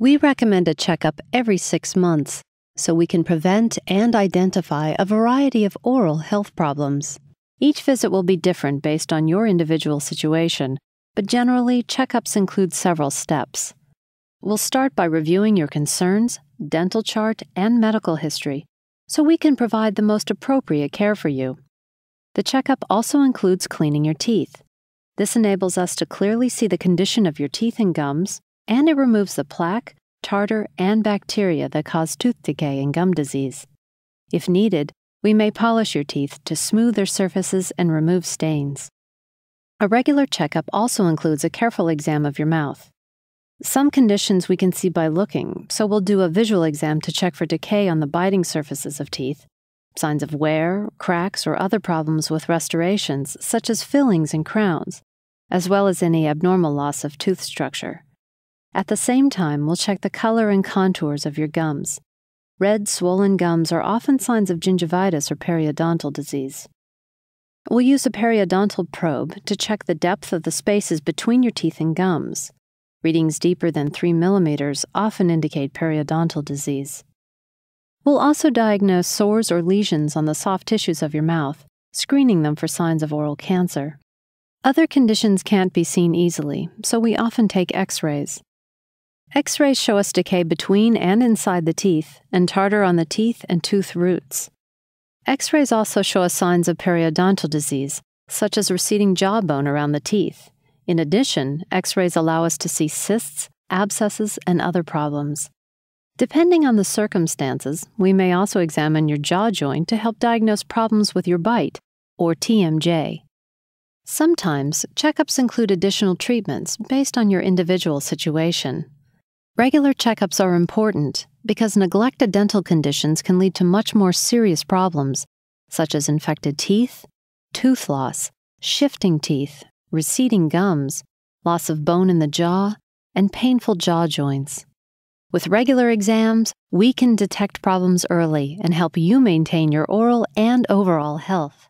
We recommend a checkup every six months so we can prevent and identify a variety of oral health problems. Each visit will be different based on your individual situation, but generally, checkups include several steps. We'll start by reviewing your concerns, dental chart, and medical history so we can provide the most appropriate care for you. The checkup also includes cleaning your teeth. This enables us to clearly see the condition of your teeth and gums, and it removes the plaque, tartar, and bacteria that cause tooth decay and gum disease. If needed, we may polish your teeth to smooth their surfaces and remove stains. A regular checkup also includes a careful exam of your mouth. Some conditions we can see by looking, so we'll do a visual exam to check for decay on the biting surfaces of teeth, signs of wear, cracks, or other problems with restorations, such as fillings and crowns, as well as any abnormal loss of tooth structure. At the same time, we'll check the color and contours of your gums. Red, swollen gums are often signs of gingivitis or periodontal disease. We'll use a periodontal probe to check the depth of the spaces between your teeth and gums. Readings deeper than 3 millimeters often indicate periodontal disease. We'll also diagnose sores or lesions on the soft tissues of your mouth, screening them for signs of oral cancer. Other conditions can't be seen easily, so we often take x rays. X rays show us decay between and inside the teeth, and tartar on the teeth and tooth roots. X rays also show us signs of periodontal disease, such as receding jawbone around the teeth. In addition, X rays allow us to see cysts, abscesses, and other problems. Depending on the circumstances, we may also examine your jaw joint to help diagnose problems with your bite, or TMJ. Sometimes, checkups include additional treatments based on your individual situation. Regular checkups are important because neglected dental conditions can lead to much more serious problems, such as infected teeth, tooth loss, shifting teeth, receding gums, loss of bone in the jaw, and painful jaw joints. With regular exams, we can detect problems early and help you maintain your oral and overall health.